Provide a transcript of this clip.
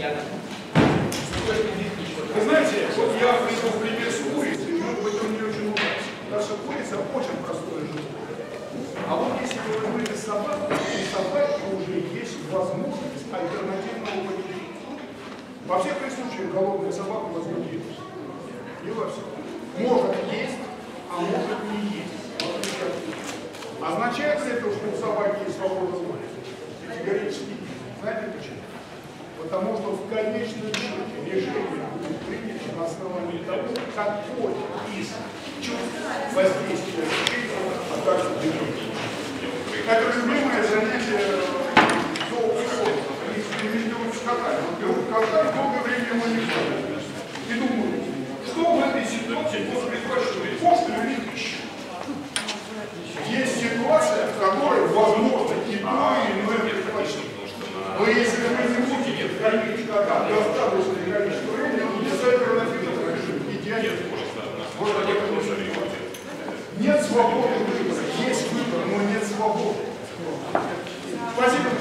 Вы знаете, вот я привел пример с курицей, может быть, он не очень удачный. Что курица очень простое животное. А вот если вы возьмете собаку, у собаки уже есть возможность альтернативного поведения. Во всех случаях голодная собака возбудит. Не во всех. Может есть, а может не есть. Означает ли это, что у собаки есть свобода воли? Категорически нет. Знаете почему? Потому что конечном счете решение будет принято на основании того, какой из чувств воздействия ощущения окажется движение. Это любимое занятие. Они экспериментируют с котами. Вот берут кота и долгое время его не. И думают, что в этой ситуации может предпочтет? Кошка любит пищу. Есть ситуация, в которой возможно и то, и иное предпочтение. Но если вы не кормить кота достаточное количество времени, он без альтернативного решит. Идеально. Вот. Нет свободы выбора. Есть выбор, но нет свободы. Спасибо.